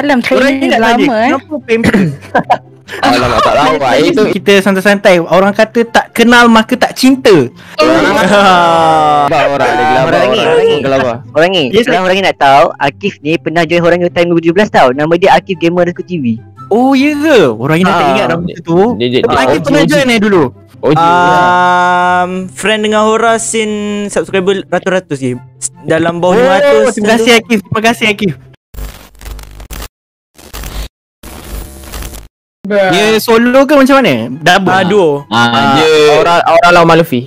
Alam Orang ni training lama eh. Kenapa pampers Alamak tak lawa itu. Kita santai-santai. Orang kata tak kenal maka tak cinta. Gelabah orang dia gelabah Orang ni, orang. Gelabah. Orang ni, Yes, orang ni nak tahu Akif ni pernah join Orang Time 2017 tau. Nama dia Akif Gamer Desko TV Oh ya ke? Orang ni tak Ah, ingat nama tu? Dia dia Tapi Akif pernah join eh dulu? Oh, Um, friend dengan Hora sin subscriber ratus-ratus je. Dalam bawah Oh 500. terima kasih Akif. Terima kasih Akif Dia solo ke macam mana? Double Ah, duo. Ah, dia orang orang lawan Malufi.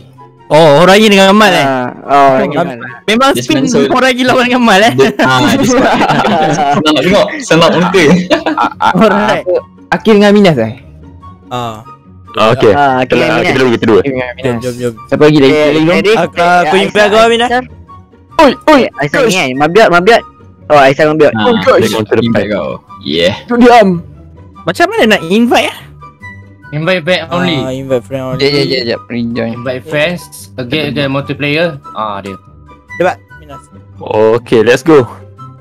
Oh orang ni dengan Amal eh Ah, Oh orang Am- gimana Memang spin orang gila orang dengan Amal eh ah, sebab Senang nak tengok Senang muka Alright Akil dengan Minas eh? Ah. Okay. Ah, okay, Kita kita dulu kita dulu. Jom jom jom. Siapa lagi lagi? Eh, Lagi Ready? Aku aku Eh, impian kau Mina. Aisyah. Oi, oi. Aisyah ni Mabiot Mabiot Oh Aisyah Mabiot Ah, Oh, gosh. Dia counter kau Yeah Tu diam. Macam mana nak invite eh Invite back Ah, only. invite friend only. Jap jap jap jap. Rejoin. Invite friends. Again again multiplayer. Ah dia. Cepat. Minas. Okay, let's go.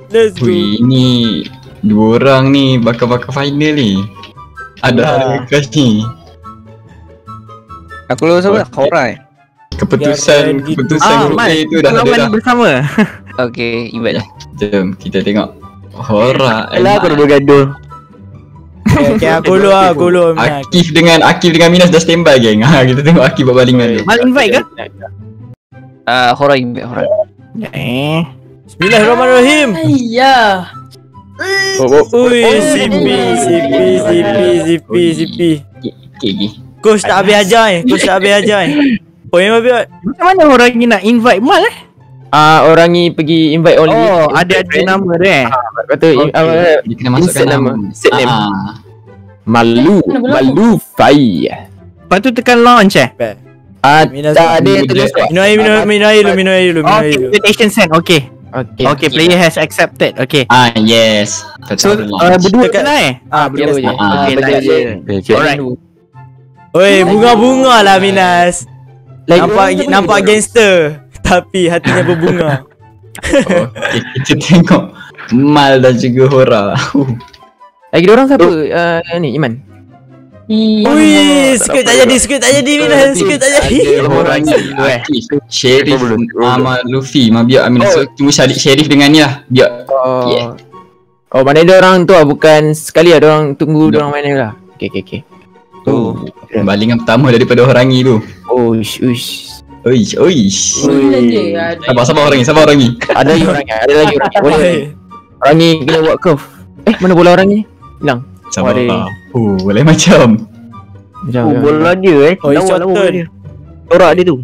Let's go. Wih ni Dua orang ni Bakal-bakal final ni Ada Ah. ada crush ni Aku lu siapa? Horai. Keputusan Biarkan Keputusan Ah, grup Mal, A tu dah ada dah bersama Okay, invite lah. Jom kita tengok Hora Alah aku dah bergaduh Okay, okay, aku dulu aku dulu. Mina. Akif dengan Akif dengan Minas dah standby geng ha, Kita tengok Akif buat balingan dulu Mal invite ke? Ah, Horai invite Horai. Eh Bismillahirrahmanirrahim. Ya. Oh, oh. Ui, sipi, sipi, sipi, sipi, sipi. Okay, okay. Coach tak habis ajar eh. Coach tak habis ajar eh. Oh, yang Mabiot. Macam mana orang ni nak invite Mal eh Ah, orang ni pergi invite only. Oh ada ada nama dia eh Kata Okay. ah, Dia kena masukkan nama nama. Set name. Ah, Malu? Malu Fai. Lepas tu tekan launch eh Ah, Minas tak ada dia- tulis dia- Minum air, minum, air minum air minum air invitation send Okay Okay. Okay player has accepted Okay ah yes So uh, berdua Dekat- kena eh Ah, Berdua je. Ah, Okay berdua je. Alright. Oi, bunga-bunga lah Minas. Lagi Nampak nampak gangster. Tapi hatinya berbunga. Okay, kita tengok Mal dan juga Hora Lagi dua orang siapa? Ah, ni Iman. Ui, skrip tak jadi, skrip tak jadi Minas, skrip tak jadi. Orang ni Akif Sherif Mama Luffy Mabiak Amin So tunggu Syarif Sherif dengan ni lah Biak Oh. Oh, mana ada orang tu lah bukan sekali ada orang tunggu dia orang mana lah. Okay, okay, okay. Tu Balingan pertama daripada orang ni tu Oh, uish, uish. Oish Oish Ui. Sabar sabar orang ni Sabar orang ni Ada lagi orang ni, ada lagi orang ni. Boleh. Orang ni kena buat curve. Eh, mana bola orang ni? Hilang. Sabar Oh boleh macam Sekejap, Oh bola dia eh Oh, Lawa lawa dia Torak dia tu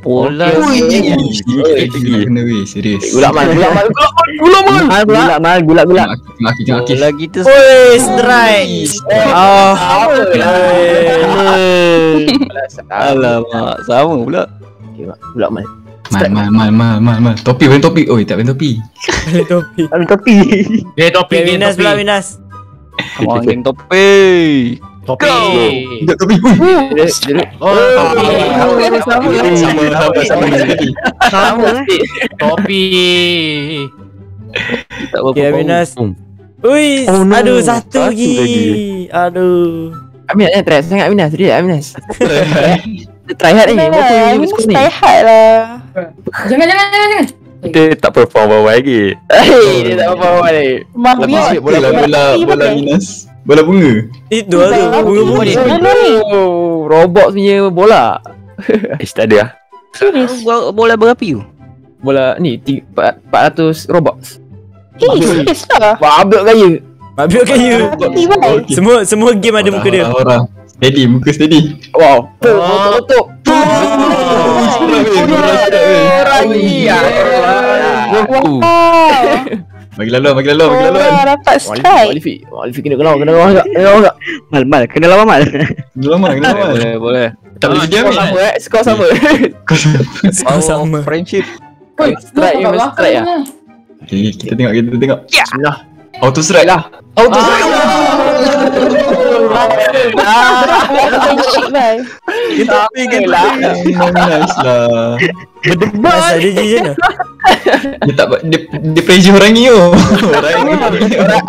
Bola. Kena kena weh Serius Gulak mal, gulak mal, gulak mal, gulak mal. Mal gulak mal gulak gulak Tengok Akif Tengok Akif Bola gitu. Oi, strike. Oh, Alamak, sama pula. Okay, gulak mal. Mal mal mal mal mal mal Topi pakai topi Oh tak pakai topi topi. Aduh topi Dia topi Okay, dia Minas topi. pula Minas. Come on, game topi. Topi. Tak topi Dia, dia, Oh. Sama sama sama sama topi Sama eh Topi. tak apa. Okay, Minas. Ui, Oh, no. aduh satu Satu lagi. lagi. Aduh. Aminas eh, try sangat Aminas. Dia Aminas. Dia try hard ni. You ni? stay hard lah. Jangan jangan jangan jangan. Kita tak perform apa-apa lagi. Hei, dia tak apa-apa ni. Mabiot. Bola bola bola minus Bola bunga Itu tu, bunga-bunga. Mana ni? Oh, robot punya bola. Eh, tak ada lah. Serius. Bola berapa you Bola ni ti- empat- 400 robot. Eh, serius lah. Babak kaya. Hati baik. Semua semua game ada muka dia. Orang Steady muka steady Wow. Tutup. Orang iya. Wow. Bagi laluan bagi laluan bagi laluan Orang dapat strike. Walifi. Walifi kena kena kena kena kena kena. Mal mal kena lawan mal Kena lama kena lama Boleh, boleh. Tak boleh diam Skor sama ni eh. Skor sama. Sama sama. Friendship. Oi, Strike, you must strike ah. ni. Okay kita tengok kita tengok Bismillah. Auto strike lah Auto strike Friendship lah. Nice lah. Masa dia je je Dia tak dia, dia pressure orang ni oh. Orang ni.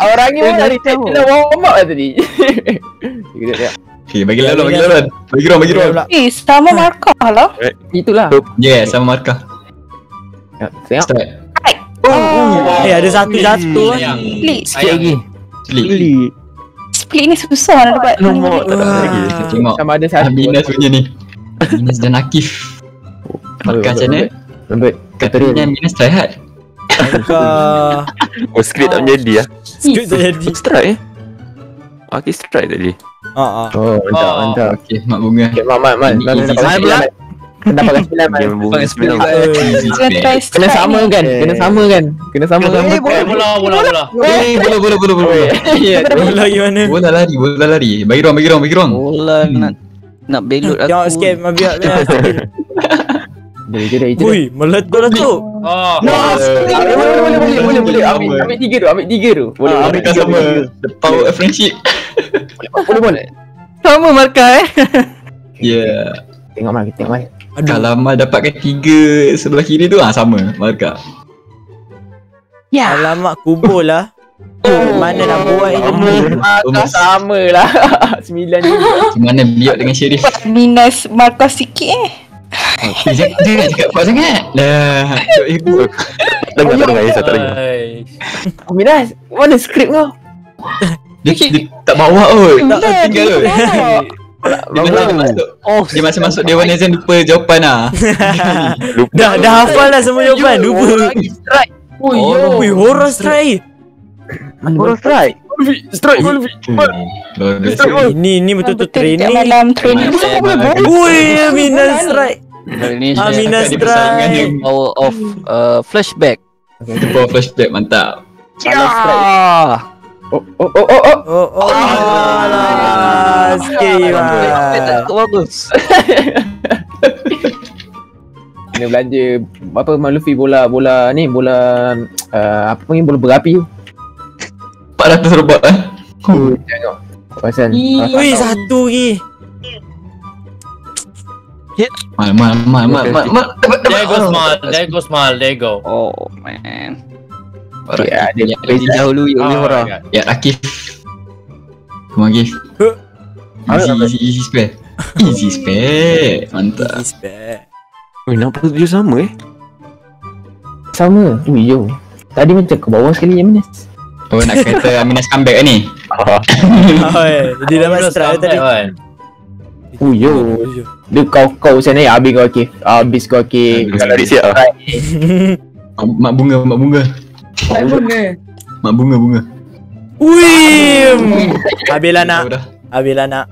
Orang ni hari tadi nak warm up lah tadi. Kejap. Okay, bagi lawan, bagi lawan. Bagi lawan, bagi lawan. Eh, sama markah lah. Itulah. Yeah, sama markah. Ya, Tengok. Start. Eh ada satu jatuh Sayang. Split. Sikit lagi. Split. Split ni susah nak dapat. Nombor balik. tak ada lagi. Tengok. Sama ada satu. Aminas punya ni. Aminas dan Akif. Markah macam mana? Lembut. Katanya Aminas try hard. Kau Oh skrip tak menjadi lah Skrip tak jadi Strike eh Okay strike tadi Ah, ah. Oh, mantap, Oh. mantap. Okay, mak bunga. Okay, Mat, Mat, Mat. Ini Mat, Kena pakai sembilan, bunga sembilan Easy Kena try Kena sama kan? Kena sama kan? Kena sama kan? Eh, bola, bola, bola. Eh, bola, bola, bola, bola. Bola gimana Bola lari, bola lari. Bagi ruang, bagi ruang, bagi ruang. Bola nak nak belot aku. Tengok sikit Mabiak ni Boleh je dah, itu dah. Ui meletup-letup Oh. Boleh, boleh, boleh, boleh, boleh, boleh. Ambil, ambil tiga tu, ambil tiga tu. Boleh, Ah, ambil sama. power of friendship. Boleh, boleh. Sama markah eh. Yeah. Tengok Mat, tengok Mat. Kalau Mal dapatkan tiga sebelah kiri tu, ah sama. Markah. Alamak kubur lah Mana nak buat ini Markah sama lah. Sembilan juga. Macam mana biak dengan Sherif? Minus markah sikit eh. Eh, jangan jangan cakap kuat sangat. Lah. Ibu. Tak dengar, tak dengar Isa tak dengar Hai. Aminas, mana skrip kau? Dia, dia tak bawa kot. Tak tinggal kot. Dia dia masuk. Oh, Dia masih masuk Dewan Exam lupa jawapan lah. Lupa Dah dah hafal lah semua jawapan. Lupa. Oh, Oh, Ui horror strike. Horror strike. Strike, biasa. Ini ni betul-betul Betul-betul training. malam training. Ui Aminah strike. Ini persaingan strike. power of uh, flashback. Bawa flashback mantap. Strike. Ah, Oh, oh, oh, oh, oh. Oh oh alah Sikit lah bagus. Kena belanja apa Mak Luffy bola bola ni bola uh, apa panggil bola berapi tu. 400 robot eh. Oh, tengok. Pasal Ui satu lagi Mal mal mal mal mal. mal. There goes Mal. There goes Mal. There go. Oh man. Alright. Ya, dia Ya, beza dahulu ya Oh, oleh orang. Ya, Akif. Come on, Akif. Easy, easy, easy spare. Easy spare. Mantap. Respect Ui nampak tujuh sama eh Sama. Ui yo. Tadi macam ke bawah sekali Minas. Oh, nak kata Aminas comeback kan ni? Ah, Oi, Dia dapat Terus strike tadi kan. Ui yo. Dia kau kau sana ni habis kau okey. Habis kau okey. Habis sikit siap. Mak, mak bunga, mak bunga. Mak bunga, bunga. Ui Habis lah nak. Habis lah nak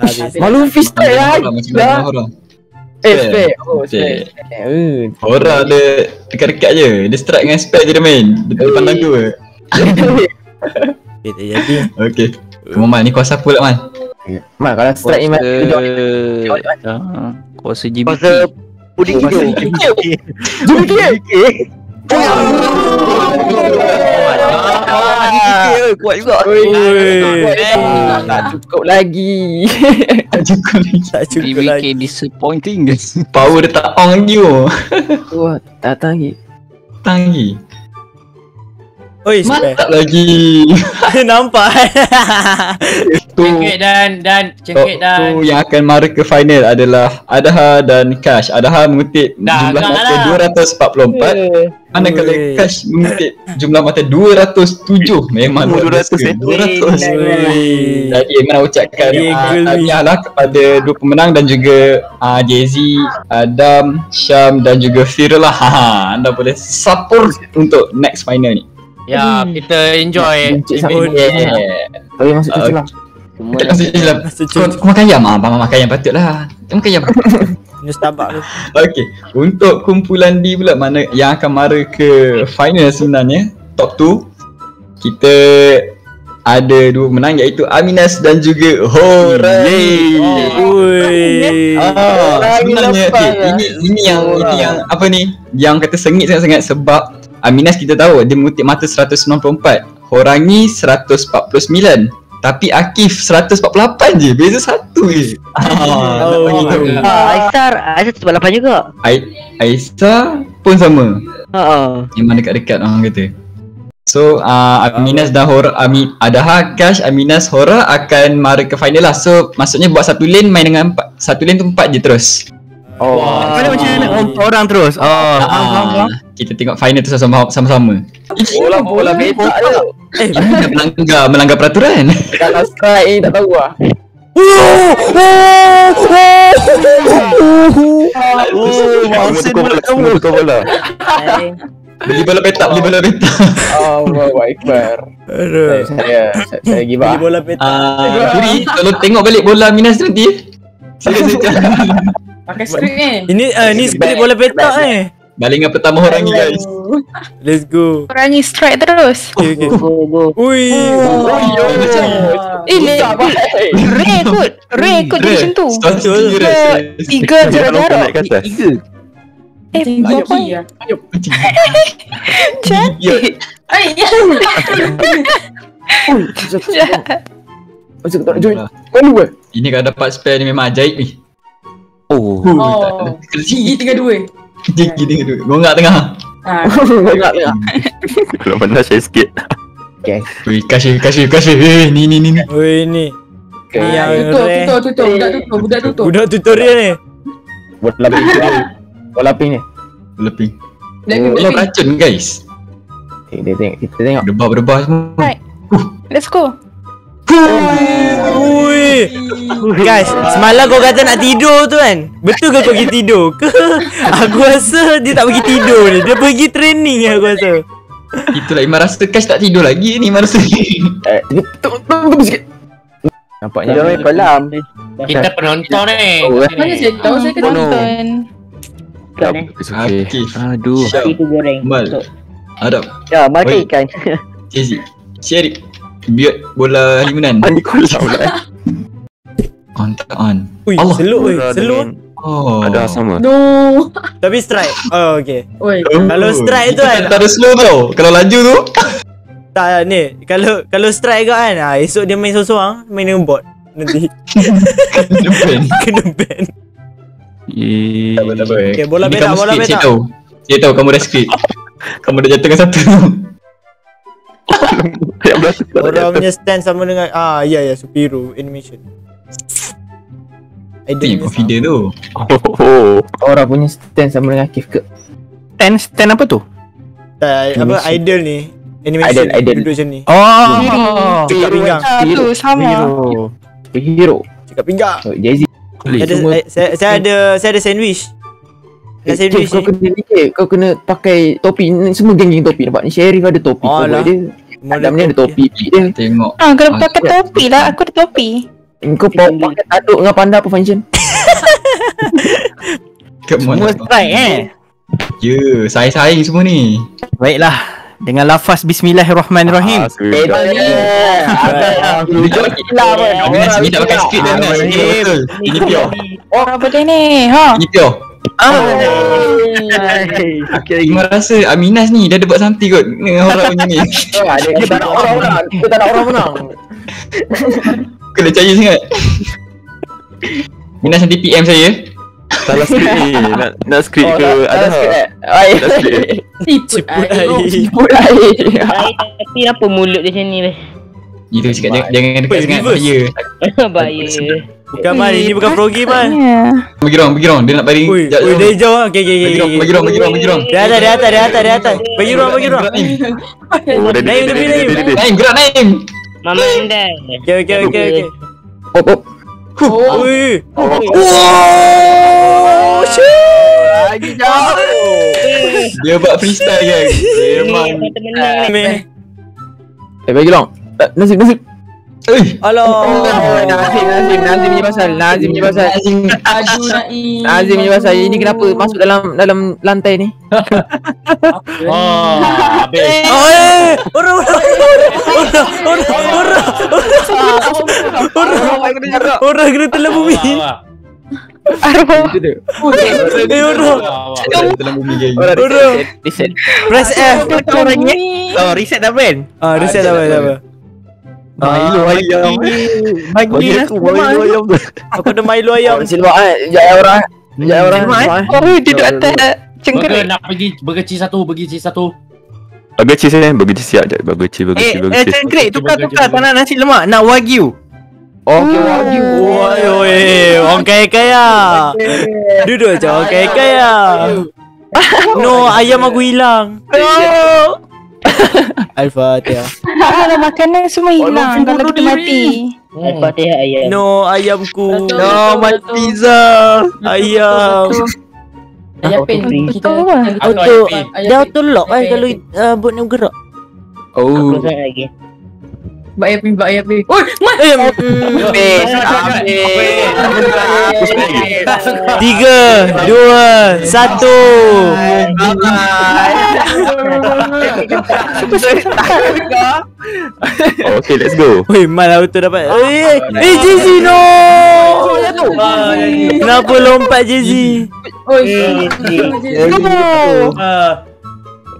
Habis Malu strike lah. Dah. horror? Eh, Spare. spare. Oh, Spare. Eh. Horror dia dekat-dekat je. Dia strike dengan spare je dia main. Dia depan tangga je. Okay tak jadi Okay. Come on, Mal. Ni kuasa apa pula, Mal? Mak kalau strike ni Mat. Kuasa ah, kuasa GBT. Kuasa puding hijau. Kuat juga. Tak cukup lagi. Tak cukup lagi. Tak cukup lagi disappointing. Power dia tak on lagi oh. Wah, tak tahu lagi. Oi Mantap lagi. Nampak Tu Cengkit dan dan Oh, cengkit dan. tu yang akan mara ke final adalah Adaha dan Cash. Adaha mengutip Dah, jumlah agak mata lah. 244 Manakala Ui. Cash mengutip jumlah mata 207 Memang Oh, luar biasa 200 eh. 200 Ui Jadi mana ucapkan Ya, uh, tahniah lah kepada dua pemenang dan juga uh, Jay-Z, Adam, Syam dan juga Fir lah ha, Anda boleh support untuk next final ni Ya, kita enjoy. Encik event sama Tapi masuk cucu lah. Kita kasih je lah Kau, makan ayam? Ah, Abang makan ayam patut lah. Kau makan ayam. Minus tabak tu. Okay, untuk kumpulan D pula mana yang akan mara ke final sebenarnya top 2 kita ada dua menang iaitu Aminas dan juga Horai. Ui. Ah, sebenarnya okay, lah. ini ini yang ini yang apa ni yang kata sengit sangat-sangat sebab Aminas kita tahu dia mengutip mata 194 Horangi 149 Tapi Akif 148 je. Beza satu je. Ah, Oh. tahu. Ah, Aisar, Aisar sebab 8 juga. Ai- Aisyah pun sama. Ha. Memang dekat-dekat orang kata. So uh, Aminas dan Hora Ami, Adaha, Kash, Aminas, Hora akan mara ke final lah So maksudnya buat satu lane main dengan empat Satu lane tu empat je terus Oh. Mana macam mana empat orang terus Oh faham, faham, faham. Ah, Kita tengok final tu sama- sama-sama Bola bola beta tu. Eh, Dah melanggar, melanggar peraturan Kalau strike ni tak tahu lah. Oh, bola, bola. Beli bola petak, beli bola petak Allahu Akbar. Aduh. Saya saya saya give Beli bola peta. Ah, Juri, tolong tengok balik bola Aminas tu nanti Serius saja Pakai skrip ni. Ini ah ni spirit bola peta eh. Balingan pertama orang ni guys Let's go. Orang ni strike terus. Okay, okay. Go, go. Ui. Eh, le, Ray kot. Ray kot dia macam tu. Tiga jarak-jarak. atas. Eh, berapa? ya. Cantik. Ay, ya. Masuk tak join. Mana buat? Ini kalau dapat spare ni memang ajaib ni Oh, Oh. Gigi tengah dua. Gigi dengan dua Gongak tengah Ah, Enggak enggak. kalau mana saya sikit. Wih, kasih, kasih, kasih Eh, ni, ni, ni, ni Ui ni. Okay. Yang tutup, rare. tutup, tutup. Budak tutup, budak tutup. Budak tutorial ni. Bola pink. Bola pink ni. Lebih Black- Bola Black- beracun guys Okay, dia tengok kita tengok. Berdebar-berdebar semua Right. Let's go. Guys, semalam kau kata nak tidur tu kan? Betul ke kau pergi tidur? Ke aku rasa dia tak pergi tidur ni. Dia pergi training aku rasa. Itulah Iman rasa Cash tak tidur lagi ni Iman rasa Eh, tunggu sikit. Nampaknya pelam. Kita penonton ni. Oh, eh. Mana saya tahu saya kena Nonton. It's okay. Akif Aduh. Syam Itu goreng. Mal Adab Ya, makan Oi. ikan. Biot bola limunan pula eh. On tak on Ui, Allah. Bola seluk. dengan- Oh Ada sama. No. Tapi strike. Oh, okay. Oi. Oh. Kalau strike tu kan. Tak ada slow tau Kalau laju tu Tak ni, kalau kalau strike kau kan, ah, esok dia main seorang-seorang, main dengan bot. Nanti kena ban. Eh, Tak apa tak apa Okay, bola Ini kamu bola petak. Cik tahu Cik tahu kamu dah skip Kamu dah jatuhkan satu Yang tak Orang punya stand sama dengan ah ya ya Supiro animation. Idol yang confident tu Oh, orang punya stand sama dengan Akif ke? Stand, stand apa tu? Tak, apa idol ni Animation Idol, idol. Duduk macam ni Oh Cakap pinggang tu sama. Hero. Hero. Cakap pinggang Oh, Jay-Z. saya ada, semua- saya, saya, ada Saya ada sandwich Nak Eh, sandwich kau kena ni. Kau kena pakai topi Semua geng-geng topi Nampak ni Sheriff ada topi Oh, dia Adam ni ada topi dia Tengok Ah, kena Ah, pakai topi lah. Aku ada topi. Kau pakai taduk dengan panda apa function Semua strike eh Ya Saing-saing semua ni Baiklah Dengan lafaz Bismillahirrahmanirrahim Ah, sudah. Tunjuk Lah pun Aminas ni tak pakai skrip Ini betul Ini pure Orang apa dia ni? Ha? Ini pure Iman rasa Aminas ni Dah ada buat something kot Dengan orang punya ni. Dia tak nak orang menang. Kita tak nak orang menang. Kena percaya sangat. Minas nanti PM saya. Salah skrip ni. Nak nak skrip ke Oh, ada. Ay, Ada skrip. Siput Siput air. air. Siput air. Tapi apa mulut dia macam ni weh? Itu cakap jangan, jangan dekat sangat. Bahaya. Bahaya. Bukan man Ini bukan froggy man Ya. Bagi rong, bagi rong Dia nak baring Ui, ui dia hijau ah. Okay, okay, okay. Bagi rong, bagi rong, bagi rong, bagi rong Di atas, di atas, di atas, di atas. Bagi ruang, bagi dah Naim, dia, Naim, dia, dia, Naim. dia, dia. Naim, gerak Naim Mama Anda. Okay, okay, okay, okay. Hop hop Oh. Ui. Shit. Lagi jauh Dia buat freestyle kan Memang. Eh bagi Tak, Nasib, nasib Eh Alah. Nazim, Nazim, Nazim punya pasal Nazim punya pasal Aduh Naim. Nazim punya pasal Ini kenapa masuk dalam dalam lantai ni Oh, habis. Oh, eh. Orang, orang, orang, orang, orang, orang, orang kena telan bumi. Arwah. Itu dia Eh, Dalam bumi orang. Reset Press F. Oh reset dah Ben Ah, reset dah apa, Milo ayam. Bagi Bagi nasi aku Milo ayam tu. Aku ada Milo ayam. Oh, silap eh. Sekejap eh orang. Sekejap eh, orang. Eh. Oh, duduk atas Burger cengkerik. nak pergi Burger cheese satu Burger cheese satu Burger cheese eh. Burger cheese siap. Burger cheese. Burger Eh, cheese. Burger eh cengkrik tukar tukar tak nak nasi lemak, nak wagyu. Okey, wagyu. Oi, oi, orang kaya-kaya. Duduk je orang kaya-kaya. No, ayam aku hilang. No. Al-Fatihah. Alah, makanan semua hilang kalau kita mati. Al-Fatihah ayam. No, ayamku. No, my pizza. Ayam. Ayam pen kita. Auto. Dia auto lock eh Ayam kalau uh, bot ni bergerak. Oh. Kosong lagi. Bak ayam pen, bak ayam pen. Oi, mat. Eh, Habis. Habis. tiga, dua, satu. Oh, Okay, let's go. Weh, mal auto dapat. Eh, eh, Jay-Z no. Kenapa lompat Jay-Z? Oi. Ah,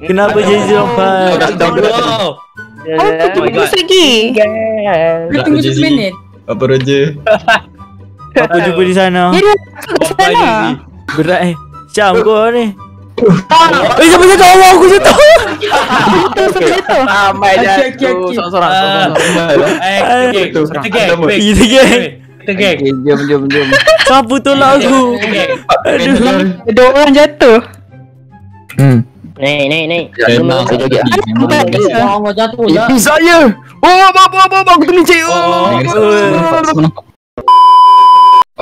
Kenapa Jay-Z lompat? Oh, tu tunggu lagi. Kita tunggu satu minit. Apa Roger? Apa jumpa di sana? Ya, dia kat sana. Berat eh. Macam kau ni. Eh, siapa jatuh? Allah, aku jatuh. Ramai dah. Seorang-seorang. Ah. seorang-seorang. Eh, kita geng Kita geng. Kita geng. Kita jom, jom, jom. Siapa tolak aku? Kita Aduh. Ada orang jatuh. Hmm. Naik, naik, naik. Memang saya joget. Joget. ada. Orang jatuh Eh, pizza je. Oh, apa, apa, apa, apa, aku terlincik. Oh, oh, semua nampak, semua nampak.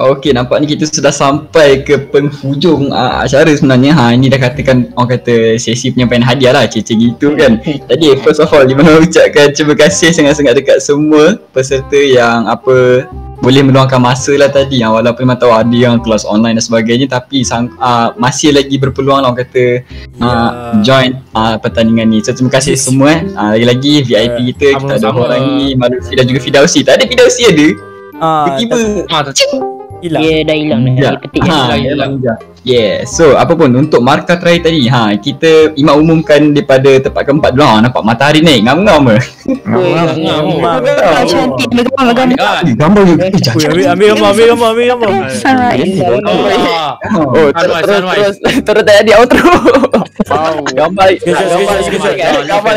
Okey, nampaknya kita sudah sampai ke penghujung uh, acara sebenarnya. Ha, ini dah katakan orang kata sesi penyampaian hadiah lah, cece gitu kan. Jadi first of all, di mana ucapkan terima kasih sangat-sangat dekat semua peserta yang apa boleh meluangkan masa lah tadi. Ha, walaupun memang tahu ada yang kelas online dan sebagainya tapi sang, uh, masih lagi berpeluang lah orang kata uh, join uh, pertandingan ni. So terima kasih Yes. semua eh. uh, lagi-lagi VIP kita kita ada orang ni Malufi dan juga Fidausi. Tak ada Fidausi ada. Ah, tiba-tiba Ah, tak- hilang. Dia dah hilang dah. Ya. Dia petik. Ha, hilang, hilang. Yeah. So, apa pun untuk markah terakhir tadi, ha, kita Imak umumkan daripada tempat keempat dulu. Ha, nampak matahari naik, ngam-ngam ke? Ah, cantik. Gambar-gambar. Kan? Eh, gambar. Eh, cacat. ambil, ambil gambar, ambil gambar, ambil gambar. Sunrise. Ah, Oh, terus, Sunrise, terus, sunrise. terus, terus tak jadi outro. Gambar, gambar, gambar, gambar, gambar.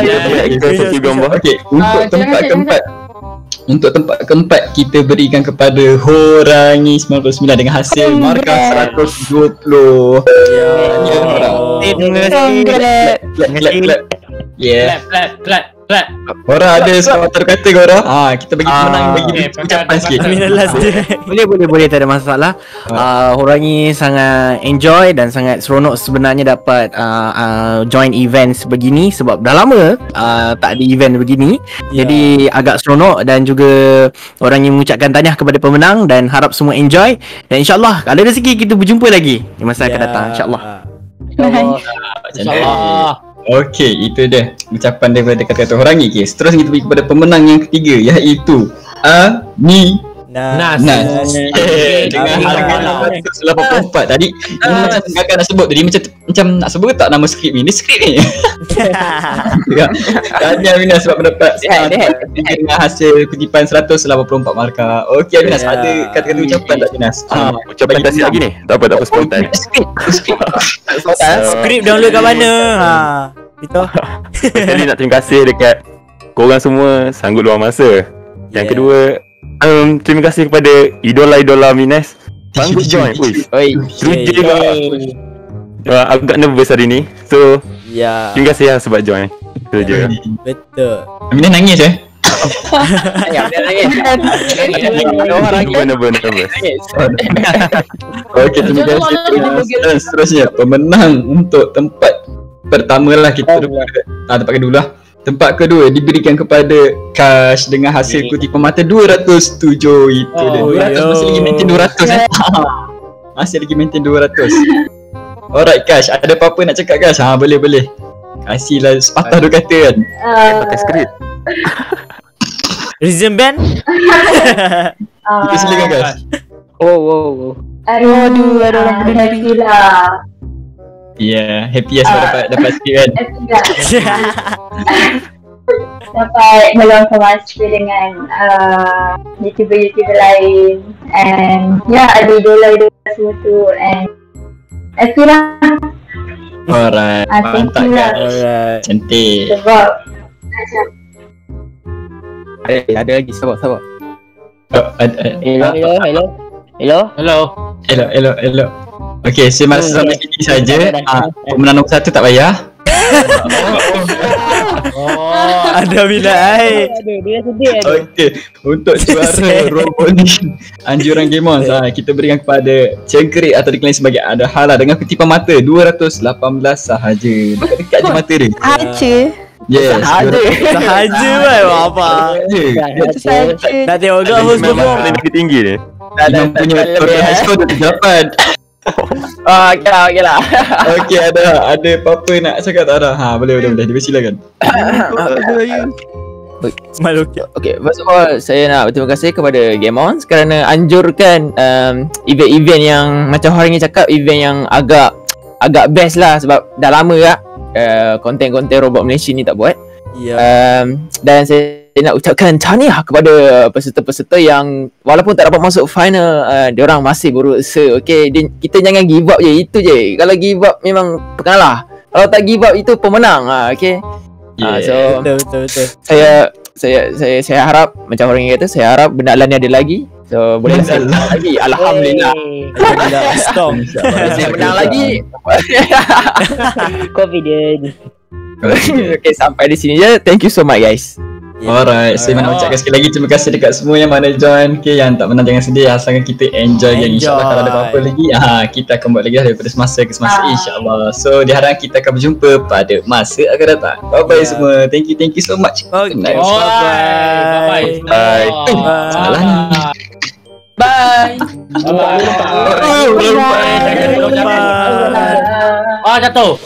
Gambar. Okey, untuk tempat silakan, keempat. Untuk tempat keempat kita berikan kepada Horangi 99 dengan hasil markah 120. Ya. Clap, Congrats. clap, clap, clap. Yeah. Clap, clap, clap, clap. Orang ada sesuatu kata ke orang? Ha, kita bagi Ah, pemenang bagi okey, ucapan sikit. Terminal last day. Boleh boleh boleh tak ada masalah. Uh, orang ni sangat enjoy dan sangat seronok sebenarnya dapat uh, uh, join event sebegini sebab dah lama uh, tak ada event begini. Ya. Jadi agak seronok dan juga orang yang mengucapkan tahniah kepada pemenang dan harap semua enjoy dan insyaallah kalau ada rezeki kita berjumpa lagi di masa akan Ya. datang insyaallah. InsyaAllah. Okey, itu dia ucapan daripada kata-kata Horangi. Okey, seterusnya kita pergi kepada pemenang yang ketiga iaitu Ami Nas. Nas. Dengan harga 184 tadi ini macam kakak nak sebut tadi macam macam nak sebut tak nama skrip ni? Ni skrip ni. Ya. Tahniah Aminah sebab mendapat dengan hasil kutipan 184 markah. Okey Aminah, Ya. ada kata-kata ucapan tak Aminah? Ah, ucapan tak siap lagi ni. Tak apa, tak apa spontan. Skrip, skrip. Skrip download kat mana? Ha. Itu. Sekali nak terima kasih dekat korang semua sanggup luang masa. Yang Yeah. kedua, um, terima kasih kepada idola-idola Mines. Sanggup join. Oi, Teruja juga. Uh, agak nervous hari ni. So, Ya. terima kasih lah sebab join. Itu je. Betul. Aminah nangis eh? nangis. Okey, terima kasih. seterusnya pemenang untuk tempat pertama lah kita duduk ah, tempat kedua lah. Tempat kedua diberikan kepada Kash dengan hasil kutipan mata 207 itu dia. Oh, 200 yo. masih lagi maintain 200 eh. masih lagi maintain 200. Alright Kash, ada apa-apa nak cakap Kash? Ha boleh boleh. Kasihlah sepatah dua kata kan. Pakai skrip. Reason band? Kita silakan Kash. Oh, oh, oh. Aduh, ada orang kena lari. Yeah, happy as dapat dapat sikit kan. dapat meluangkan masa dengan uh, YouTuber-YouTuber lain and ya yeah, ada idola-idola semua tu and happy lah Alright. Ah, thank Mantap you lah. guys. Alright. Cantik. sebab macam Ada, ada lagi sabar sabar. Oh, ad- ad- Hello, hello, hello. Hello. Hello. Elok, elok, elok. Okay, saya masih okay. sampai sini saja. Ah, pemenang nombor satu tak payah. Oh, ada bila eh. air. Okey, untuk juara robot ni anjuran game on. Ha, ah, kita berikan kepada Cengkerik atau dikenali sebagai ada halah dengan ketipan mata 218 sahaja. Dekat-dekat je mata dia. Aje. Yes, sahaja. Sahaja wei apa? Sahaja. Dah tengok gua host semua lebih tinggi dia. Dah punya total high score dah dapat. Oh, ah, okey lah, okey lah. okey, ada ada apa-apa nak cakap tak ada? Ha, boleh, boleh, boleh. Dia silakan. Smile okay. Okay, first of all, saya nak berterima kasih kepada Game On kerana anjurkan um, event-event yang macam hari ni cakap, event yang agak agak best lah sebab dah lama lah uh, konten-konten robot Malaysia ni tak buat. Yeah. Um, dan saya nak ucapkan tahniah kepada peserta-peserta yang walaupun tak dapat masuk final, uh, diorang masih berusaha. Dia, kita jangan give up je, itu je. Kalau give up memang pengalah. Kalau tak give up itu pemenang. Uh, okay. Ah, Yeah. so Betul betul betul. saya saya saya saya harap macam orang yang kata saya harap benda ni ada lagi. So boleh saya menang lagi. Alhamdulillah. Alhamdulillah saya menang lagi. Confident. okay, sampai di sini je. Thank you so much guys. Alright, saya nak ucapkan sekali lagi terima kasih dekat semua yang mana join. Okay, yang tak menang jangan sedih asalkan kita enjoy je. InsyaAllah kalau ada apa-apa lagi, ha, kita akan buat lagi lah daripada semasa ke semasa insyaAllah. So, diharapkan kita akan berjumpa pada masa akan datang. Bye-bye Yeah. semua. Thank you, thank you so much. Okay. Good night. Bye. Bye. Bye. Bye. Salah ni. Bye. Bye. Bye. Ah, jatuh.